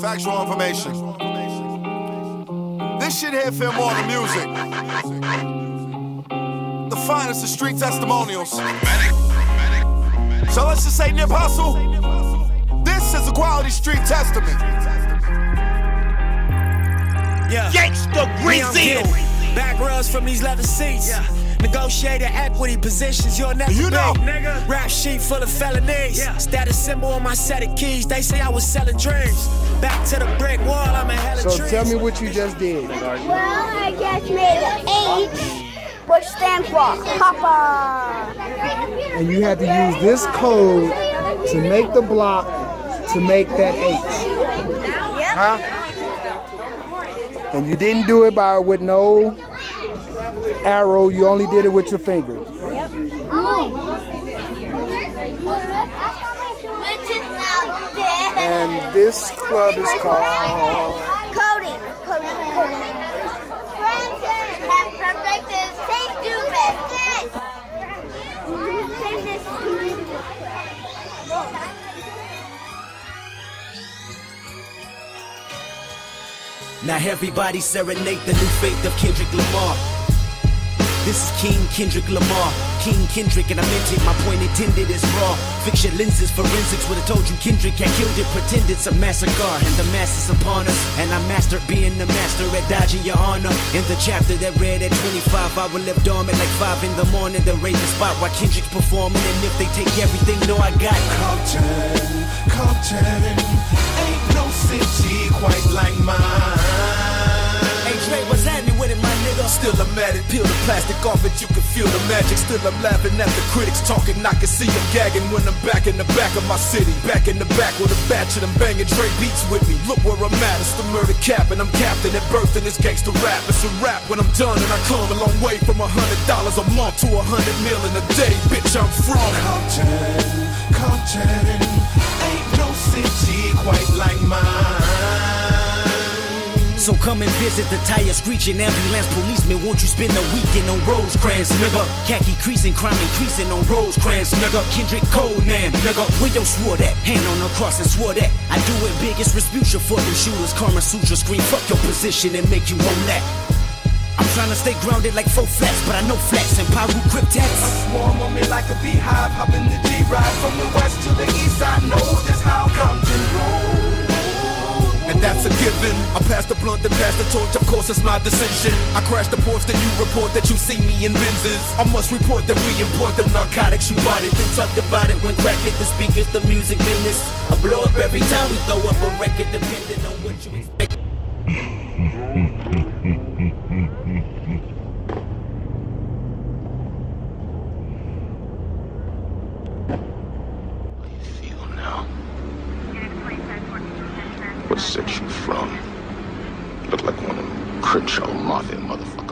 Factual information. This shit here feel more than music. The finest of street testimonials. So let's just say Nip Hussle. This is a quality street testament. Yeah. Gangsta Grizzly. Back rows from these leather seats. Yeah. Negotiated equity positions, you'll never You know. Nigga. Rap sheet full of felonies. Yeah. Status symbol on my set of keys. They say I was selling dreams. Back to the brick wall, I'm a hella So trees. tell me what you just did. Well, I just made an H, which stands for Papa. And you had to use this code to make the block to make that H. Huh? And you didn't do it by with no arrow, you only did it with your finger. And this club is called Cody. Cody. Cody. Friends have perfected safe do business. Save this. Now everybody serenade the new faith of Kendrick Lamar. This is King Kendrick Lamar. King Kendrick, and I meant it, my point intended is raw. Your lenses, forensics would have told you Kendrick had killed it. Pretend it's a massacre, and the mass is upon us. And I mastered being the master at dodging your honor. In the chapter that read at 25, I will live dormant like 5 in the morning. Then raise the spot while Kendrick's performing. And if they take everything, no, I got Compton, Compton, ain't no city Still I'm at it, peel the plastic off it, you can feel the magic. Still I'm laughing at the critics talking, I can see them gagging when I'm back in the back of my city. Back in the back with a batch of them banging Dre beats with me. Look where I'm at, it's the murder cap, and I'm captain at birth in this gangster rap. It's a rap when I'm done, and I come a long way from a hundred dollars a month to a hundred mil in a day. Bitch, I'm from Compton, Compton, ain't no city quite like mine. So come and visit the tire screeching ambulance policeman. Won't you spend a weekend on Rosecrans, nigga? Khaki creasing, crime increasing on Rosecrans, nigga. Kendrick Conan, nigga. Your swore that? Hand on the cross and swore that. I do it biggest Respucia for them shooters. Kama Sutra scream, fuck your position and make you own that. I'm trying to stay grounded like four flats, but I know flats and cryptats. Swarm given. I pass the blunt, then pass the torch. Of course, it's my decision. I crash the ports, then you report that you see me in Benzes. I must report that we import the narcotics you bought it. Then talked about it when crack hit the speakers, the music business. I blow up every time we throw up a record, depending on what you expect. You from? Look like one of them Crenshaw Mafia motherfuckers.